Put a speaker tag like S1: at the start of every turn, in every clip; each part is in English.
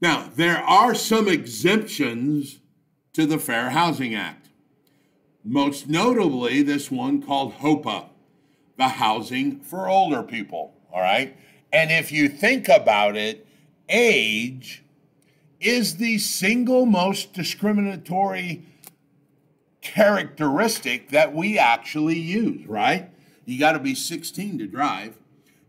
S1: Now, there are some exemptions to the Fair Housing Act. Most notably, this one called HOPA, the Housing for Older People. All right. And if you think about it, age is the single most discriminatory characteristic that we actually use, right? You got to be 16 to drive,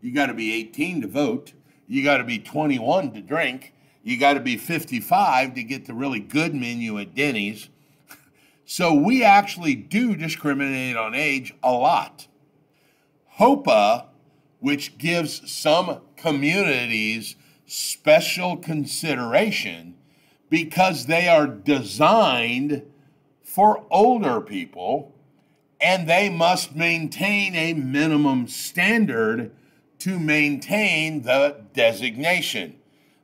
S1: you got to be 18 to vote, you got to be 21 to drink, you got to be 55 to get the really good menu at Denny's. So we actually do discriminate on age a lot. HOPA, which gives some communities special consideration because they are designed for older people and they must maintain a minimum standard to maintain the designation.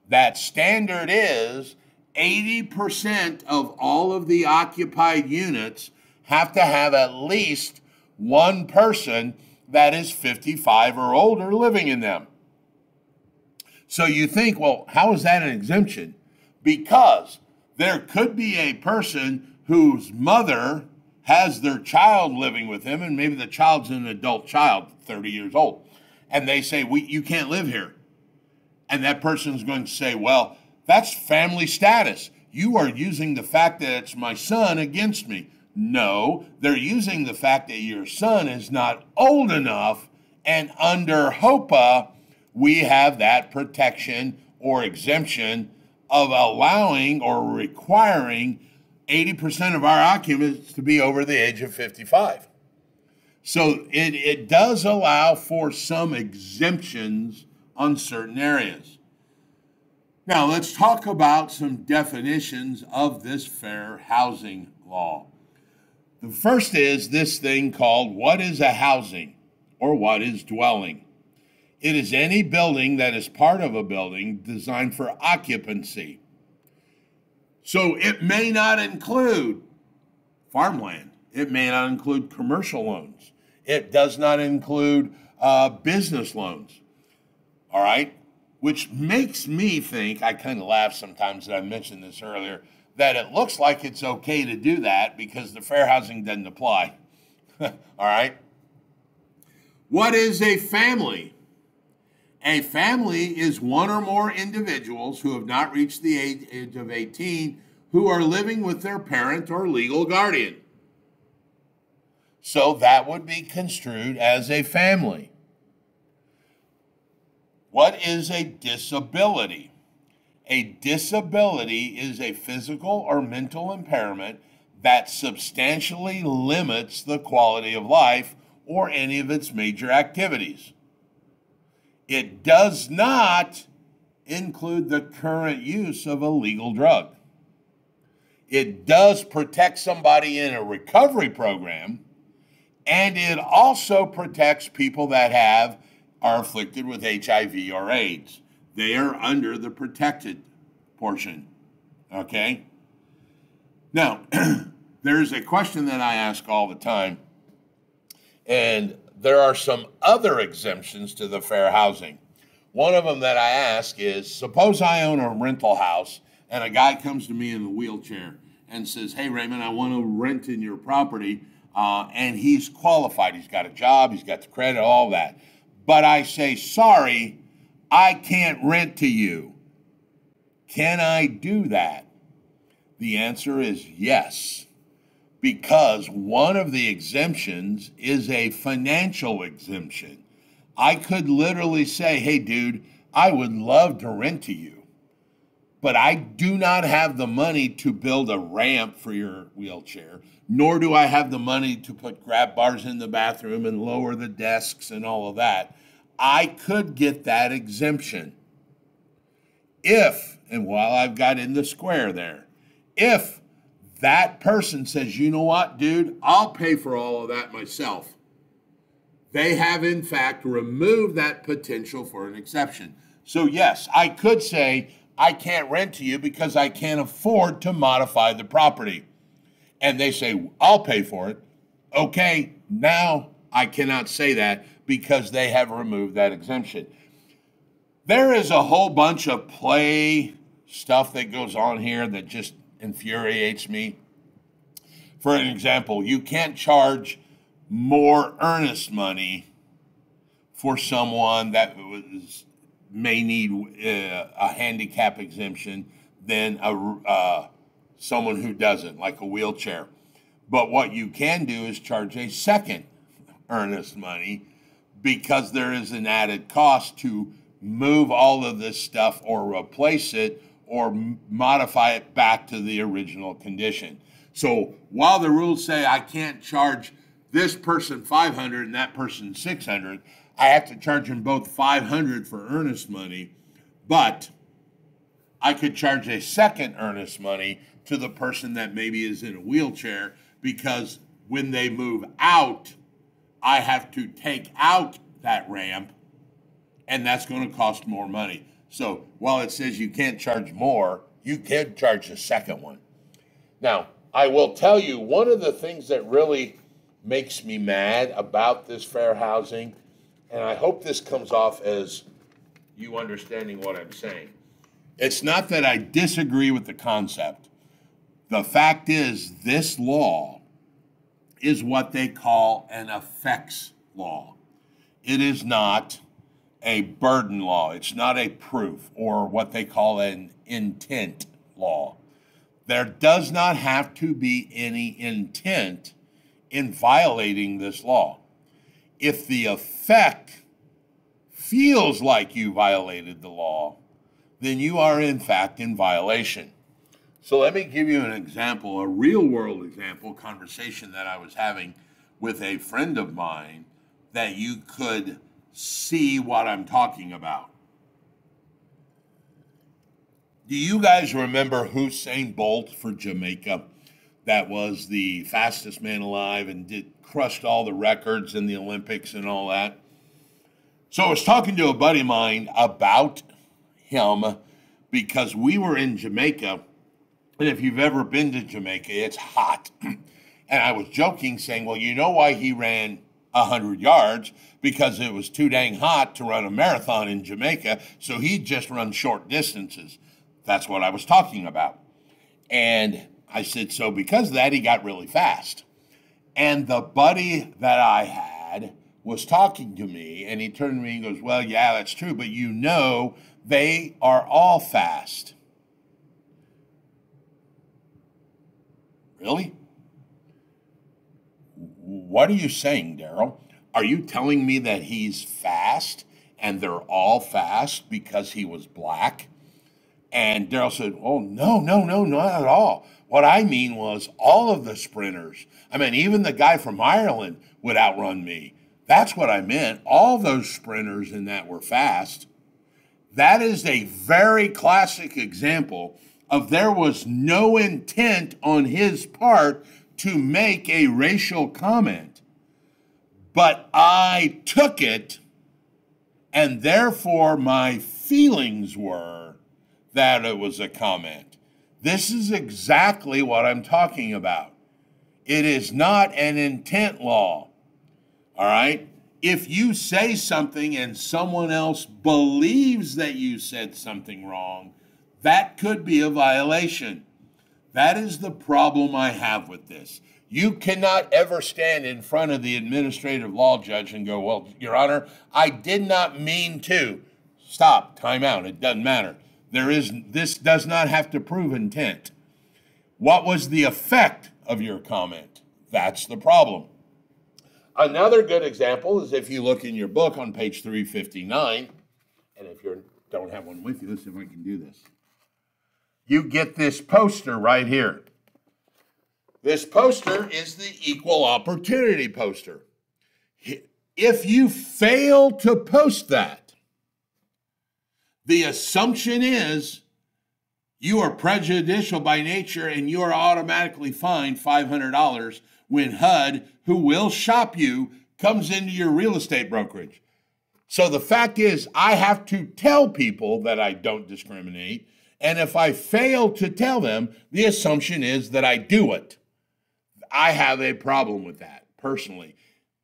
S1: That standard is 80% of all of the occupied units have to have at least one person that is 55 or older living in them. So you think, well, how is that an exemption? Because there could be a person whose mother has their child living with them, and maybe the child's an adult child, 30 years old, and they say, we, You can't live here. And that person's going to say, Well, that's family status. You are using the fact that it's my son against me. No, they're using the fact that your son is not old enough, and under HOPA, we have that protection or exemption of allowing or requiring 80% of our occupants to be over the age of 55. So it, it does allow for some exemptions on certain areas. Now, let's talk about some definitions of this fair housing law. The first is this thing called what is a housing or what is dwelling? It is any building that is part of a building designed for occupancy. So it may not include farmland, it may not include commercial loans, it does not include uh, business loans. All right. Which makes me think, I kind of laugh sometimes that I mentioned this earlier, that it looks like it's okay to do that because the fair housing doesn't apply. All right. What is a family? A family is one or more individuals who have not reached the age of 18 who are living with their parent or legal guardian. So that would be construed as a family. What is a disability? A disability is a physical or mental impairment that substantially limits the quality of life or any of its major activities. It does not include the current use of a legal drug. It does protect somebody in a recovery program, and it also protects people that have are afflicted with HIV or AIDS. They are under the protected portion. Okay? Now, there's a question that I ask all the time, and there are some other exemptions to the fair housing. One of them that I ask is suppose I own a rental house and a guy comes to me in a wheelchair and says, Hey, Raymond, I want to rent in your property. Uh, and he's qualified. He's got a job, he's got the credit, all that but I say, sorry, I can't rent to you. Can I do that? The answer is yes, because one of the exemptions is a financial exemption. I could literally say, hey, dude, I would love to rent to you, but I do not have the money to build a ramp for your wheelchair, nor do I have the money to put grab bars in the bathroom and lower the desks and all of that. I could get that exemption if, and while I've got in the square there, if that person says, you know what, dude, I'll pay for all of that myself. They have, in fact, removed that potential for an exception. So, yes, I could say, I can't rent to you because I can't afford to modify the property. And they say, I'll pay for it. Okay, now I cannot say that because they have removed that exemption. There is a whole bunch of play stuff that goes on here that just infuriates me. For an example, you can't charge more earnest money for someone that was may need uh, a handicap exemption than a uh, someone who doesn't, like a wheelchair. But what you can do is charge a second earnest money because there is an added cost to move all of this stuff or replace it or modify it back to the original condition. So while the rules say I can't charge this person 500 and that person 600, I have to charge them both 500 for earnest money, but I could charge a second earnest money to the person that maybe is in a wheelchair because when they move out, I have to take out that ramp and that's going to cost more money. So while it says you can't charge more, you can charge a second one. Now, I will tell you one of the things that really makes me mad about this fair housing, and I hope this comes off as you understanding what I'm saying. It's not that I disagree with the concept. The fact is, this law is what they call an effects law. It is not a burden law, it's not a proof or what they call an intent law. There does not have to be any intent in violating this law. If the effect feels like you violated the law, then you are in fact in violation. So let me give you an example, a real world example, conversation that I was having with a friend of mine that you could see what I'm talking about. Do you guys remember Usain Bolt for Jamaica? That was the fastest man alive and did crushed all the records in the Olympics and all that. So I was talking to a buddy of mine about him because we were in Jamaica. And if you've ever been to Jamaica, it's hot. and I was joking, saying, Well, you know why he ran 100 yards? Because it was too dang hot to run a marathon in Jamaica. So he'd just run short distances. That's what I was talking about. And I said, So because of that, he got really fast. And the buddy that I had was talking to me, and he turned to me and goes, Well, yeah, that's true, but you know they are all fast. Really? What are you saying, Daryl? Are you telling me that he's fast and they're all fast because he was black? And Daryl said, Oh, no, no, no, not at all. What I mean was all of the sprinters. I mean, even the guy from Ireland would outrun me. That's what I meant. All those sprinters in that were fast. That is a very classic example of there was no intent on his part to make a racial comment, but I took it, and therefore my feelings were that it was a comment. This is exactly what I'm talking about. It is not an intent law. All right? if you say something and someone else believes that you said something wrong, that could be a violation. That is the problem I have with this. You cannot ever stand in front of the administrative law judge and go, Well, Your Honor, I did not mean to. Stop, time out. It doesn't matter. There is this does not have to prove intent. What was the effect of your comment? That's the problem. Another good example is if you look in your book on page 359, and if you don't have one with you, let's see if I can do this. You get this poster right here. This poster is the equal opportunity poster. If you fail to post that, the assumption is you are prejudicial by nature and you are automatically fined $500 when HUD, who will shop you, comes into your real estate brokerage. So the fact is, I have to tell people that I don't discriminate. And if I fail to tell them, the assumption is that I do it. I have a problem with that personally.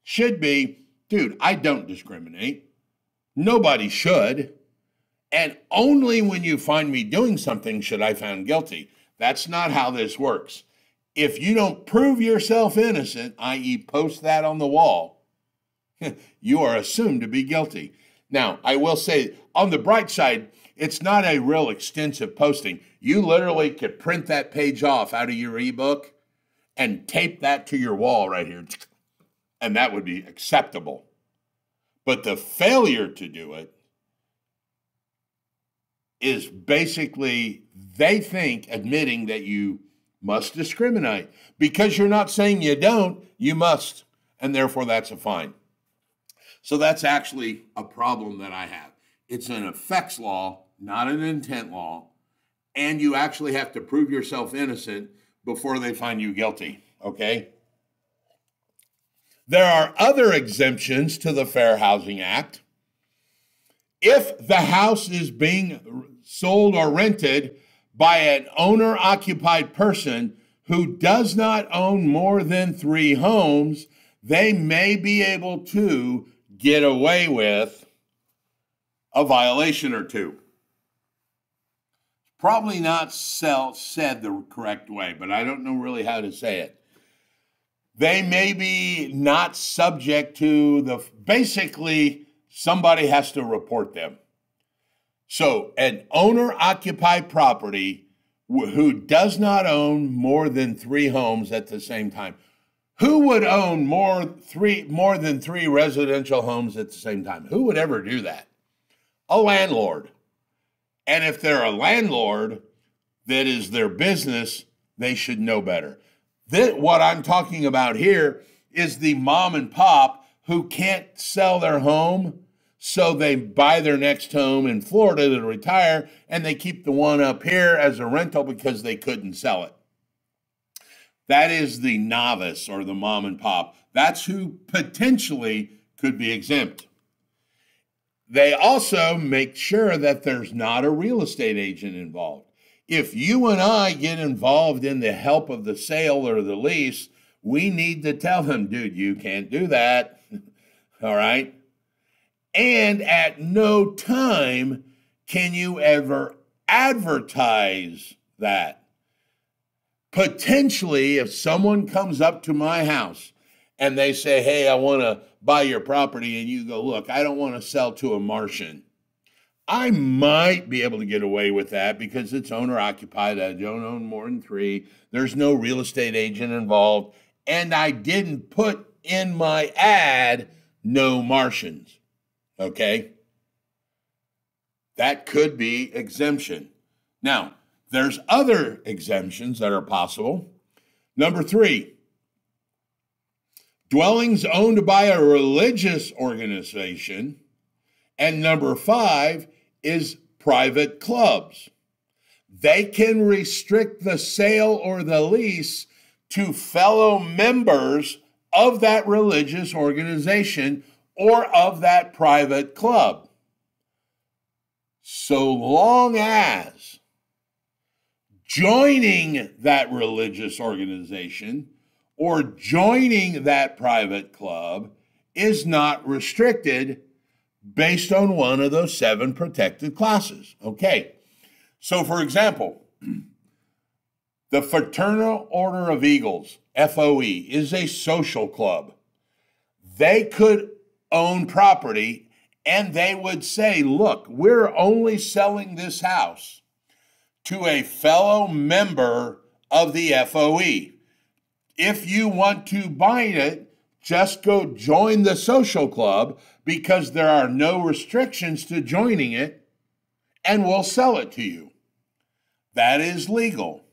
S1: Should be, dude, I don't discriminate. Nobody should. And only when you find me doing something should I found guilty. That's not how this works. If you don't prove yourself innocent, i.e., post that on the wall, you are assumed to be guilty. Now, I will say on the bright side, it's not a real extensive posting. You literally could print that page off out of your ebook and tape that to your wall right here, and that would be acceptable. But the failure to do it is basically they think admitting that you must discriminate. Because you're not saying you don't, you must. And therefore, that's a fine. So that's actually a problem that I have. It's an effects law, not an intent law. And you actually have to prove yourself innocent before they find you guilty. Okay? There are other exemptions to the Fair Housing Act. If the house is being sold or rented by an owner occupied person who does not own more than three homes, they may be able to get away with a violation or two. Probably not sell, said the correct way, but I don't know really how to say it. They may be not subject to the, basically, somebody has to report them. So, an owner occupied property who does not own more than three homes at the same time. Who would own more three more than three residential homes at the same time? Who would ever do that? A landlord. And if they're a landlord that is their business, they should know better. That what I'm talking about here is the mom and pop who can't sell their home, so they buy their next home in Florida to retire, and they keep the one up here as a rental because they couldn't sell it. That is the novice or the mom and pop. That's who potentially could be exempt. They also make sure that there's not a real estate agent involved if you and I get involved in the help of the sale or the lease, we need to tell them, dude, you can't do that. All right. And at no time can you ever advertise that. Potentially, if someone comes up to my house and they say, Hey, I want to buy your property, and you go, Look, I don't want to sell to a Martian. I might be able to get away with that because it's owner occupied. I don't own more than three. There's no real estate agent involved. And I didn't put in my ad no Martians. Okay? That could be exemption. Now, there's other exemptions that are possible. Number three, dwellings owned by a religious organization. And number five, is private clubs. They can restrict the sale or the lease to fellow members of that religious organization or of that private club. So long as joining that religious organization or joining that private club is not restricted based on one of those seven protected classes. Okay. So, for example, the Fraternal Order of Eagles, FOE, is a social club. They could own property and they would say, look, we're only selling this house to a fellow member of the FOE. If you want to buy it, just go join the social club because there are no restrictions to joining it and we'll sell it to you. That is legal.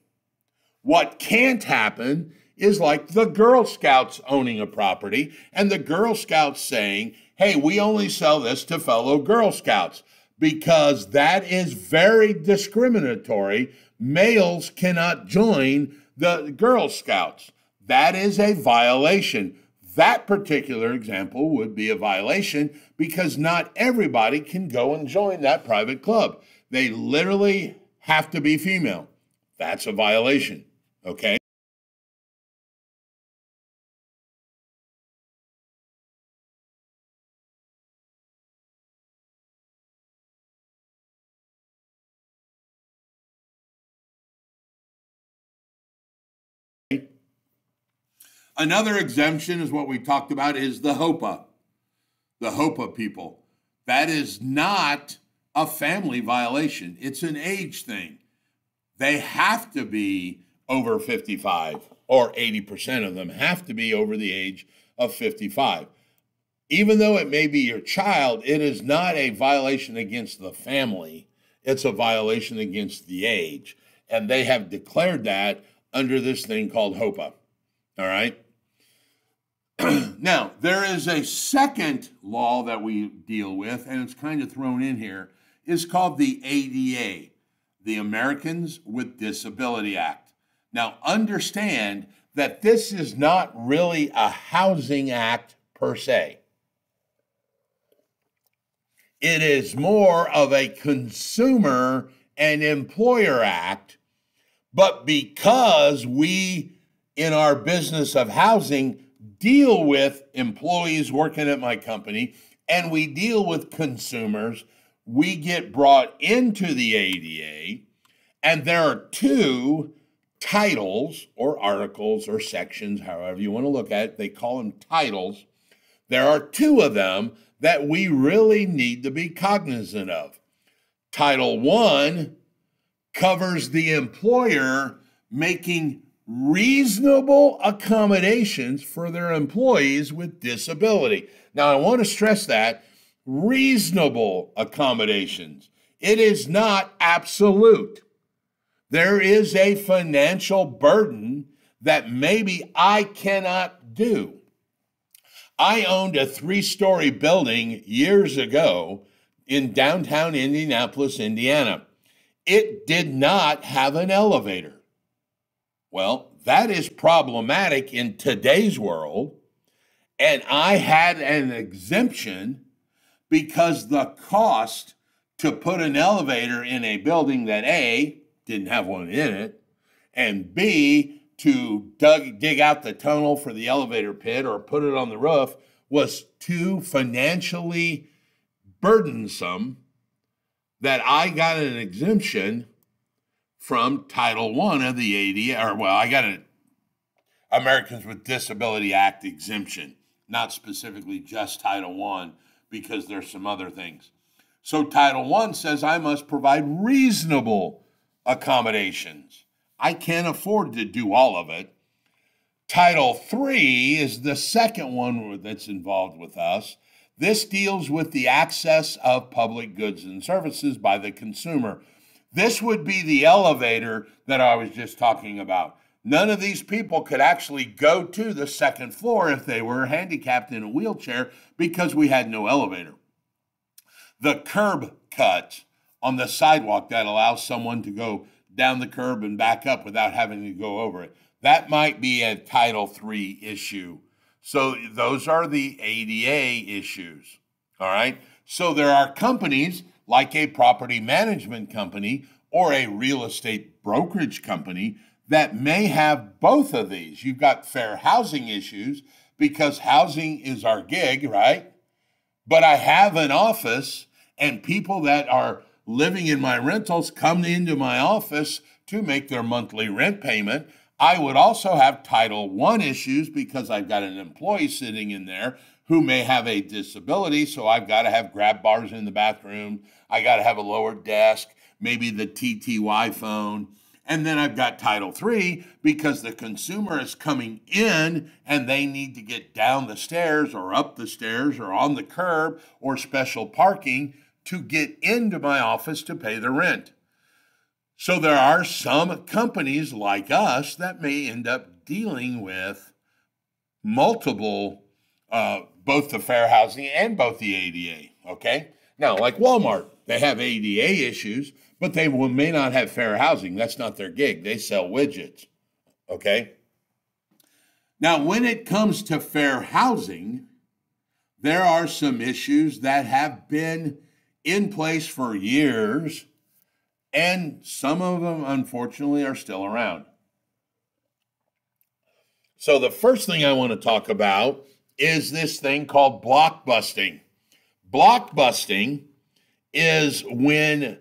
S1: What can't happen is like the Girl Scouts owning a property and the Girl Scouts saying, hey, we only sell this to fellow Girl Scouts because that is very discriminatory. Males cannot join the Girl Scouts. That is a violation that particular example would be a violation because not everybody can go and join that private club. They literally have to be female. That's a violation. Okay. Another exemption is what we talked about is the HOPA, the HOPA people. That is not a family violation. It's an age thing. They have to be over 55, or 80% of them have to be over the age of 55. Even though it may be your child, it is not a violation against the family, it's a violation against the age. And they have declared that under this thing called HOPA. All right. now, there is a second law that we deal with, and it's kind of thrown in here, is called the ADA, the Americans with Disability Act. Now, understand that this is not really a housing act per se. It is more of a consumer and employer act, but because we, in our business of housing, deal with employees working at my company and we deal with consumers, we get brought into the ADA, and there are two titles or articles or sections, however you want to look at it, they call them titles. There are two of them that we really need to be cognizant of. Title one covers the employer making reasonable accommodations for their employees with disability. Now, I want to stress that reasonable accommodations. It is not absolute. There is a financial burden that maybe I cannot do. I owned a three story building years ago in downtown Indianapolis, Indiana. It did not have an elevator. Well, that is problematic in today's world. And I had an exemption because the cost to put an elevator in a building that A didn't have one in it, and B to dug, dig out the tunnel for the elevator pit or put it on the roof was too financially burdensome that I got an exemption from Title One of the ADA, or well, I got an Americans with Disability Act exemption, not specifically just Title One, because there's some other things. So Title One says I must provide reasonable accommodations. I can't afford to do all of it. Title III is the second one that's involved with us. This deals with the access of public goods and services by the consumer. This would be the elevator that I was just talking about. None of these people could actually go to the second floor if they were handicapped in a wheelchair because we had no elevator. The curb cut on the sidewalk that allows someone to go down the curb and back up without having to go over it. That might be a Title III issue. So those are the ADA issues. All right. So there are companies like a property management company or a real estate brokerage company that may have both of these. You've got fair housing issues because housing is our gig, right? But I have an office and people that are living in my rentals come into my office to make their monthly rent payment. I would also have Title I issues because I've got an employee sitting in there who may have a disability. So I've got to have grab bars in the bathroom. I got to have a lower desk, maybe the TTY phone. And then I've got Title III because the consumer is coming in and they need to get down the stairs or up the stairs or on the curb or special parking to get into my office to pay the rent. So there are some companies like us that may end up dealing with multiple, uh, both the fair housing and both the ADA. Okay. Now, like Walmart, they have ADA issues, but they will, may not have fair housing. That's not their gig. They sell widgets. Okay. Now, when it comes to fair housing, there are some issues that have been in place for years, and some of them, unfortunately, are still around. So, the first thing I want to talk about is this thing called blockbusting. Blockbusting is when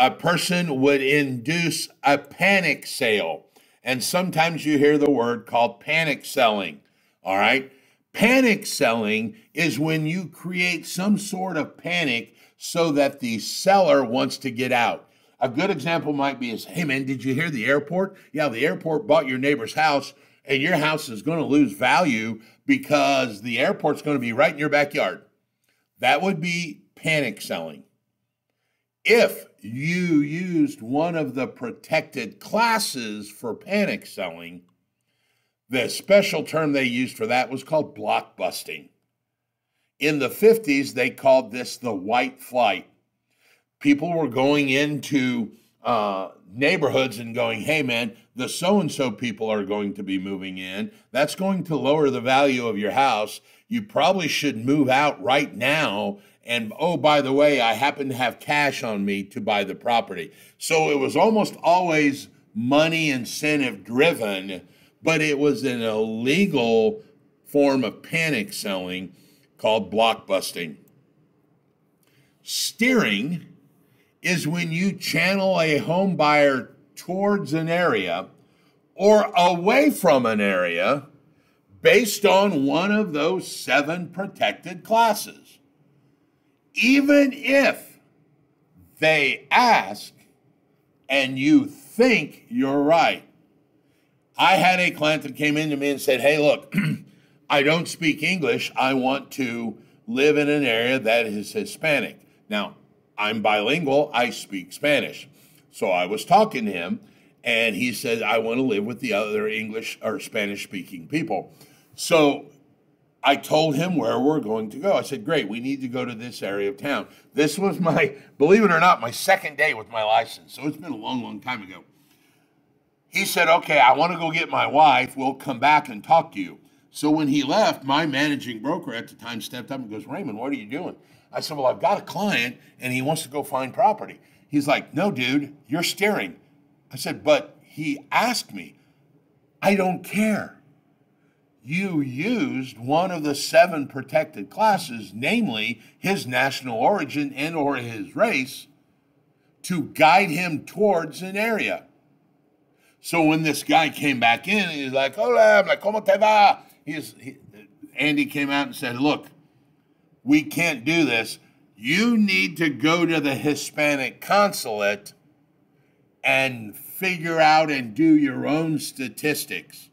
S1: a person would induce a panic sale. And sometimes you hear the word called panic selling. All right. Panic selling is when you create some sort of panic so that the seller wants to get out. A good example might be is, hey man, did you hear the airport? Yeah, the airport bought your neighbor's house and your house is going to lose value because the airport's going to be right in your backyard. That would be panic selling. If you used one of the protected classes for panic selling, the special term they used for that was called blockbusting. In the 50s, they called this the white flight. People were going into uh, neighborhoods and going, hey man, the so and so people are going to be moving in. That's going to lower the value of your house. You probably should move out right now. And oh, by the way, I happen to have cash on me to buy the property. So it was almost always money incentive driven but it was an illegal form of panic selling called blockbusting. Steering is when you channel a home buyer towards an area or away from an area based on one of those seven protected classes. Even if they ask and you think you're right. I had a client that came in to me and said, Hey, look, I don't speak English. I want to live in an area that is Hispanic. Now, I'm bilingual, I speak Spanish. So I was talking to him, and he said, I want to live with the other English or Spanish speaking people. So I told him where we're going to go. I said, Great, we need to go to this area of town. This was my, believe it or not, my second day with my license. So it's been a long, long time ago. He said, Okay, I want to go get my wife. We'll come back and talk to you. So when he left, my managing broker at the time stepped up and goes, Raymond, what are you doing? I said, Well, I've got a client and he wants to go find property. He's like, No, dude, you're steering. I said, But he asked me. I don't care. You used one of the seven protected classes, namely his national origin and or his race, to guide him towards an area. So when this guy came back in, he's like, "Hola, I'm like, ¿cómo te va?" He's, he, Andy came out and said, "Look, we can't do this. You need to go to the Hispanic consulate and figure out and do your own statistics."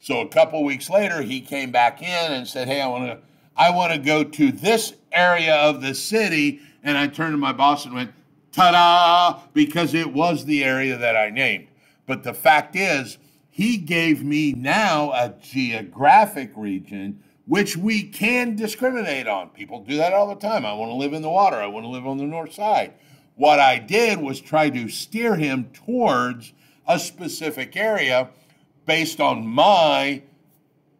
S1: So a couple weeks later, he came back in and said, "Hey, I want to, I want to go to this area of the city." And I turned to my boss and went, "Ta-da!" Because it was the area that I named. But the fact is, he gave me now a geographic region which we can discriminate on. People do that all the time. I want to live in the water, I want to live on the north side. What I did was try to steer him towards a specific area based on my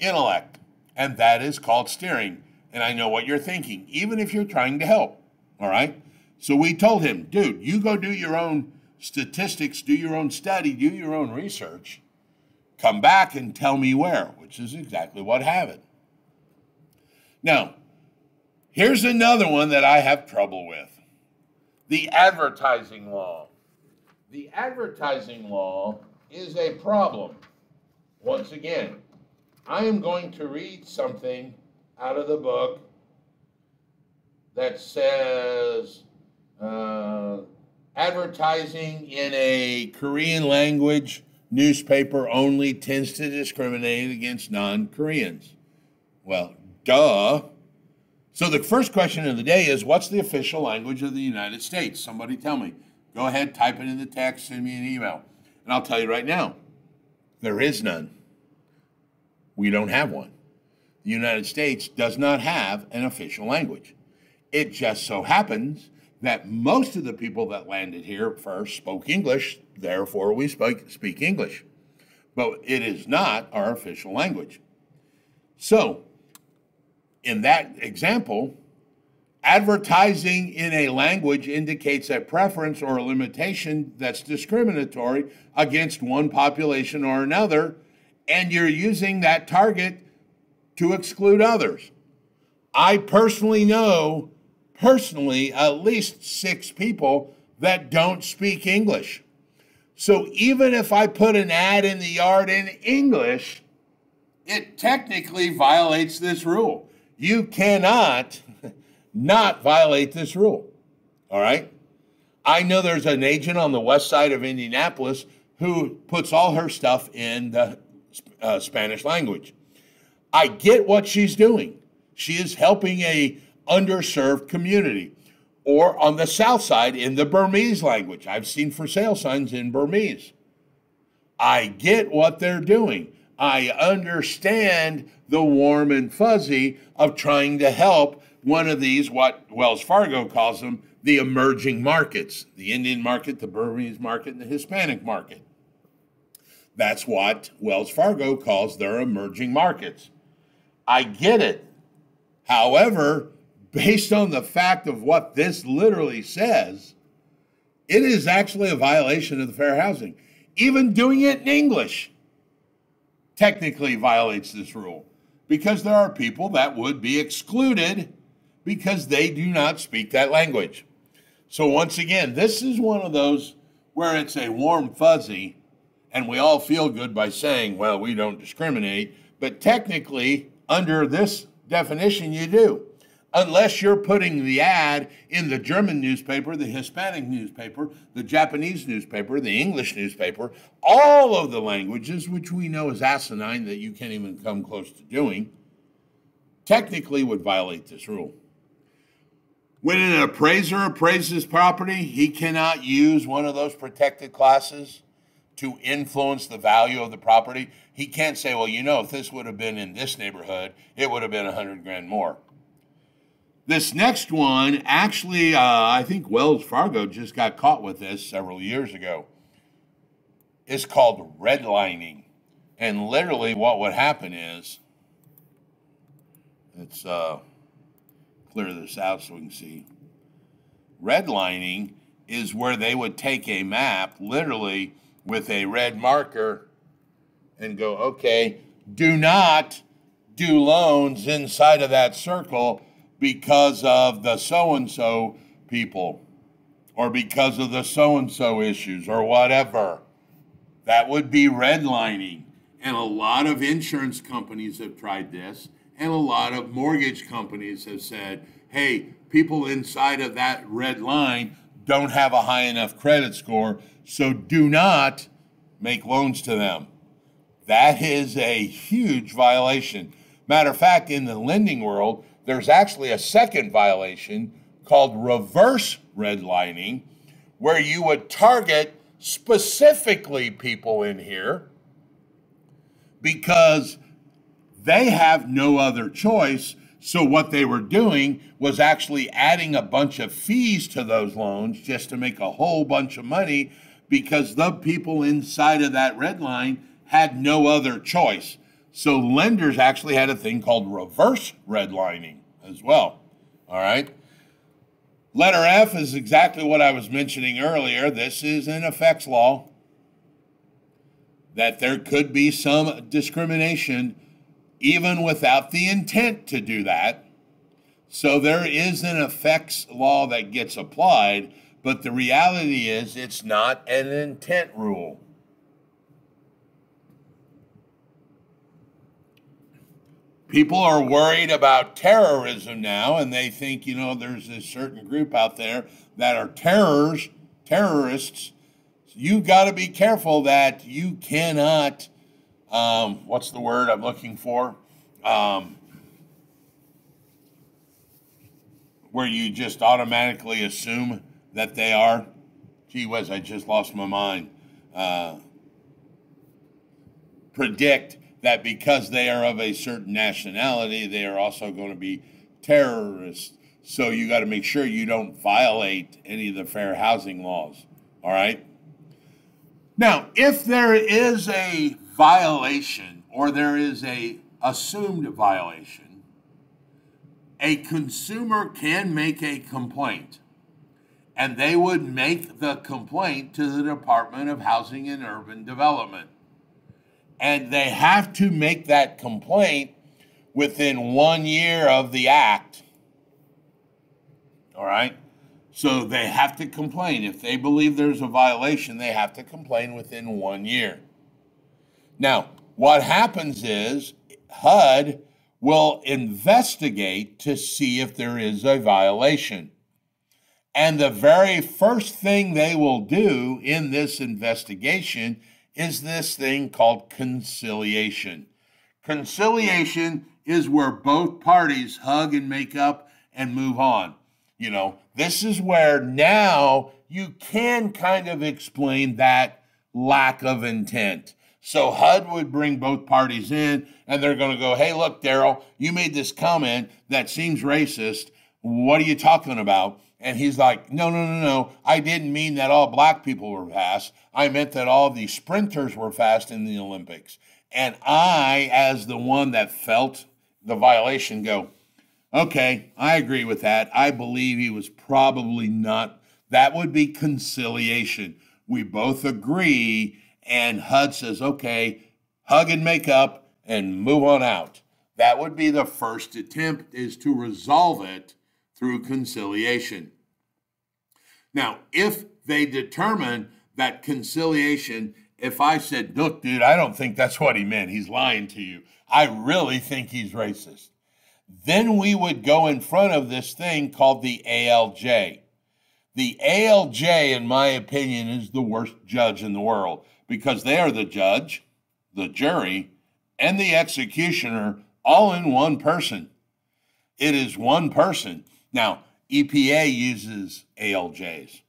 S1: intellect. And that is called steering. And I know what you're thinking, even if you're trying to help. All right. So we told him, dude, you go do your own statistics, do your own study, do your own research, come back and tell me where, which is exactly what happened. Now, here's another one that I have trouble with the advertising law. The advertising law is a problem. Once again, I am going to read something out of the book that says, uh, advertising in a Korean language newspaper only tends to discriminate against non Koreans. Well, duh. So the first question of the day is what's the official language of the United States? Somebody tell me. Go ahead, type it in the text, send me an email. And I'll tell you right now there is none. We don't have one. The United States does not have an official language. It just so happens that most of the people that landed here first spoke English, therefore we speak, speak English. But it is not our official language. So, in that example, advertising in a language indicates a preference or a limitation that's discriminatory against one population or another, and you're using that target to exclude others. I personally know personally at least six people that don't speak English. So even if I put an ad in the yard in English, it technically violates this rule. You cannot not violate this rule. All right? I know there's an agent on the west side of Indianapolis who puts all her stuff in the uh, Spanish language. I get what she's doing. She is helping a underserved community. Or on the south side in the Burmese language. I've seen for sale signs in Burmese. I get what they're doing. I understand the warm and fuzzy of trying to help one of these, what Wells Fargo calls them, the emerging markets the Indian market, the Burmese market, and the Hispanic market. That's what Wells Fargo calls their emerging markets. I get it. However, based on the fact of what this literally says, it is actually a violation of the fair housing. Even doing it in English technically violates this rule because there are people that would be excluded because they do not speak that language. So, once again, this is one of those where it's a warm fuzzy, and we all feel good by saying, well, we don't discriminate. But technically, under this definition, you do. Unless you're putting the ad in the German newspaper, the Hispanic newspaper, the Japanese newspaper, the English newspaper, all of the languages, which we know is asinine that you can't even come close to doing, technically would violate this rule. When an appraiser appraises property, he cannot use one of those protected classes to influence the value of the property. He can't say, well, you know, if this would have been in this neighborhood, it would have been 100 grand more. This next one, actually, uh, I think Wells Fargo just got caught with this several years ago. It's called redlining. And literally, what would happen is, it's, uh, clear this out so we can see. Redlining is where they would take a map, literally with a red marker, and go, okay, do not do loans inside of that circle because of the so and so people or because of the so and so issues or whatever. That would be redlining. And a lot of insurance companies have tried this and a lot of mortgage companies have said, hey, people inside of that red line don't have a high enough credit score, so do not make loans to them. That is a huge violation. Matter of fact, in the lending world, there's actually a second violation called reverse redlining, where you would target specifically people in here because they have no other choice. So, what they were doing was actually adding a bunch of fees to those loans just to make a whole bunch of money because the people inside of that red line had no other choice. So, lenders actually had a thing called reverse redlining as well. All right. Letter F is exactly what I was mentioning earlier. This is an effects law that there could be some discrimination even without the intent to do that. So there is an effects law that gets applied, but the reality is it's not an intent rule. People are worried about terrorism now, and they think, you know, there's this certain group out there that are terrors, terrorists. You've got to be careful that you cannot um, what's the word I'm looking for? Um, where you just automatically assume that they are. Gee whiz, I just lost my mind. Uh, predict that because they are of a certain nationality, they are also going to be terrorists. So you got to make sure you don't violate any of the fair housing laws. All right. Now, if there is a violation or there is a assumed violation, a consumer can make a complaint. And they would make the complaint to the Department of Housing and Urban Development. And they have to make that complaint within one year of the act. All right? So they have to complain. If they believe there's a violation, they have to complain within one year. Now, what happens is HUD will investigate to see if there is a violation. And the very first thing they will do in this investigation is this thing called conciliation. Conciliation is where both parties hug and make up and move on. You know, this is where now you can kind of explain that lack of intent. So HUD would bring both parties in and they're going to go, hey, look, Daryl, you made this comment that seems racist. What are you talking about? And he's like, no, no, no, no. I didn't mean that all black people were fast. I meant that all the sprinters were fast in the Olympics. And I, as the one that felt the violation, go, okay, I agree with that. I believe he was probably not. That would be conciliation. We both agree and HUD says, okay, hug and make up and move on out. That would be the first attempt is to resolve it through conciliation. Now, if they determine that conciliation, if I said, look, dude, I don't think that's what he meant, he's lying to you, I really think he's racist, then we would go in front of this thing called the ALJ. The ALJ, in my opinion, is the worst judge in the world because they are the judge, the jury, and the executioner all in one person. It is one person. Now, EPA uses ALJs.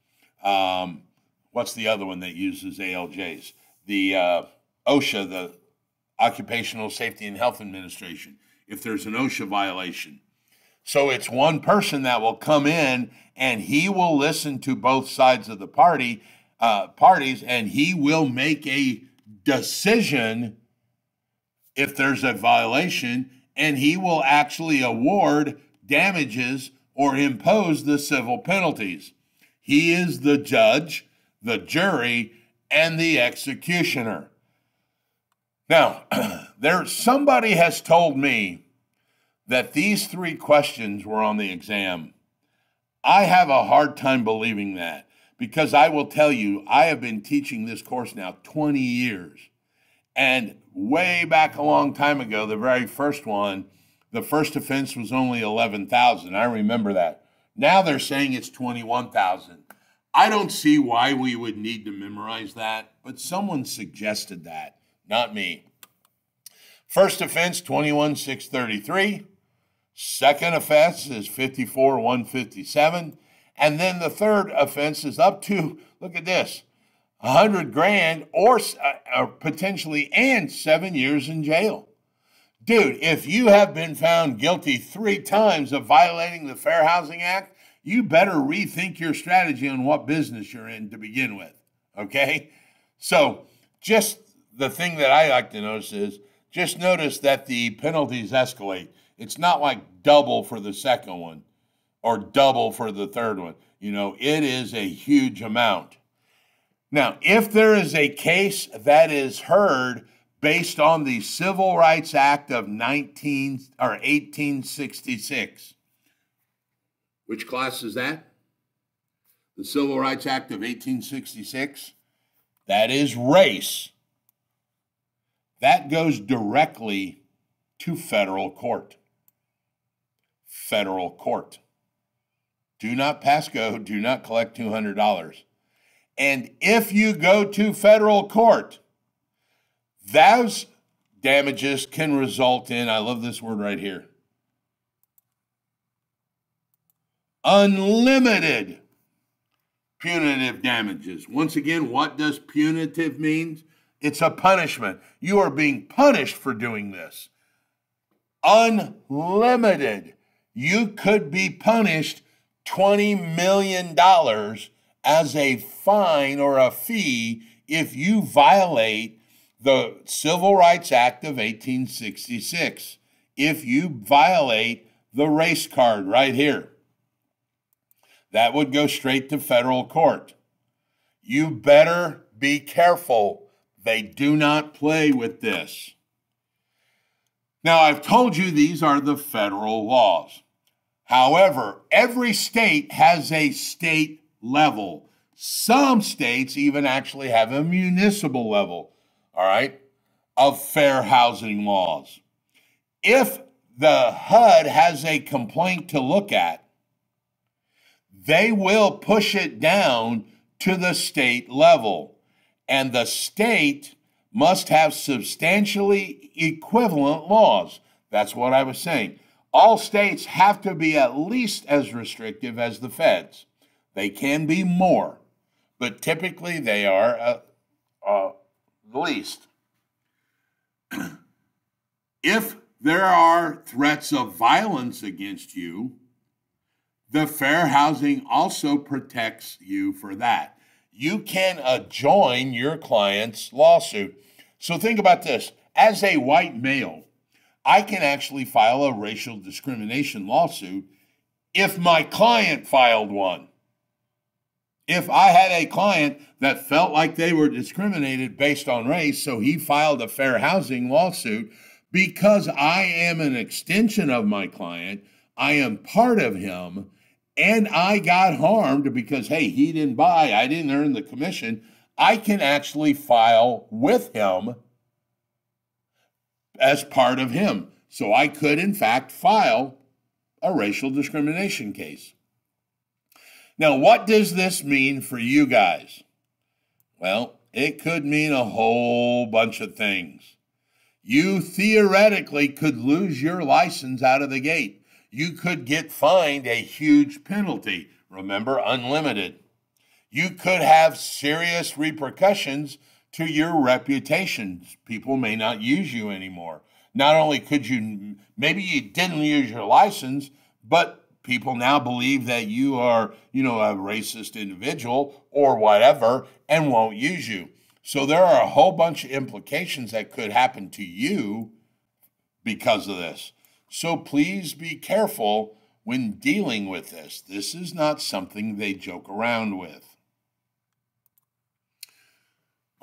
S1: Um, what's the other one that uses ALJs? The uh, OSHA, the Occupational Safety and Health Administration, if there's an OSHA violation. So it's one person that will come in and he will listen to both sides of the party uh, parties, and he will make a decision if there's a violation, and he will actually award damages or impose the civil penalties. He is the judge, the jury, and the executioner. Now, there somebody has told me that these three questions were on the exam. I have a hard time believing that because I will tell you, I have been teaching this course now 20 years. And way back a long time ago, the very first one, the first offense was only 11,000. I remember that. Now they're saying it's 21,000. I don't see why we would need to memorize that, but someone suggested that, not me. First offense, 21,633. Second offense is 54,157. And then the third offense is up to, look at this, 100 grand or, uh, or potentially and seven years in jail. Dude, if you have been found guilty three times of violating the Fair Housing Act, you better rethink your strategy on what business you're in to begin with. Okay? So, just the thing that I like to notice is just notice that the penalties escalate. It's not like double for the second one or double for the third one. You know, it is a huge amount. Now, if there is a case that is heard based on the Civil Rights Act of 19 or 1866, which class is that? The Civil Rights Act of 1866? That is race. That goes directly to federal court. Federal court. Do not pass go, do not collect $200. And if you go to federal court, those damages can result in, I love this word right here, unlimited punitive damages. Once again, what does punitive mean? It's a punishment. You are being punished for doing this. Unlimited. You could be punished $20 million as a fine or a fee if you violate the Civil Rights Act of 1866, if you violate the race card right here. That would go straight to federal court. You better be careful. They do not play with this. Now, I've told you these are the federal laws. However, every state has a state level. Some states even actually have a municipal level, all right, of fair housing laws. If the HUD has a complaint to look at, they will push it down to the state level. And the state must have substantially equivalent laws. That's what I was saying. All states have to be at least as restrictive as the feds. They can be more, but typically they are uh, uh, the least. if there are threats of violence against you, the fair housing also protects you for that. You can adjoin your client's lawsuit. So think about this as a white male, I can actually file a racial discrimination lawsuit if my client filed one. If I had a client that felt like they were discriminated based on race, so he filed a fair housing lawsuit, because I am an extension of my client, I am part of him, and I got harmed because, hey, he didn't buy, I didn't earn the commission, I can actually file with him as part of him. So I could, in fact, file a racial discrimination case. Now, what does this mean for you guys? Well, it could mean a whole bunch of things. You theoretically could lose your license out of the gate. You could get fined a huge penalty. Remember, unlimited. You could have serious repercussions to your reputation. People may not use you anymore. Not only could you, maybe you didn't use your license, but people now believe that you are, you know, a racist individual or whatever and won't use you. So there are a whole bunch of implications that could happen to you because of this. So please be careful when dealing with this. This is not something they joke around with.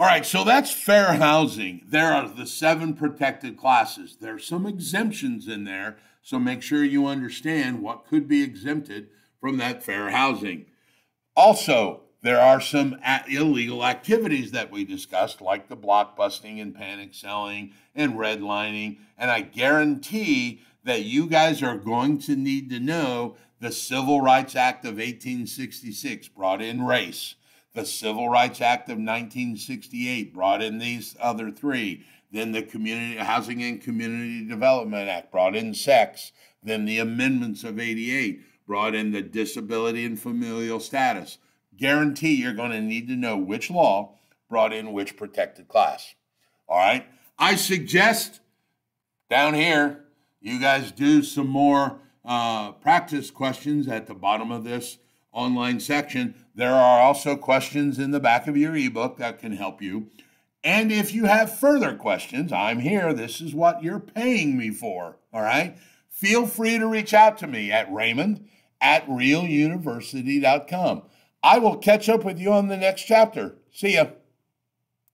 S1: All right, so that's fair housing. There are the seven protected classes. There are some exemptions in there, so make sure you understand what could be exempted from that fair housing. Also, there are some illegal activities that we discussed, like the blockbusting and panic selling and redlining. And I guarantee that you guys are going to need to know the Civil Rights Act of 1866 brought in race. The Civil Rights Act of 1968 brought in these other three. Then the Community Housing and Community Development Act brought in sex. Then the amendments of 88 brought in the disability and familial status guarantee you're going to need to know which law brought in which protected class. All right. I suggest down here you guys do some more uh, practice questions at the bottom of this online section. There are also questions in the back of your ebook that can help you. And if you have further questions, I'm here. This is what you're paying me for. All right. Feel free to reach out to me at raymond at realuniversity.com. I will catch up with you on the next chapter. See ya.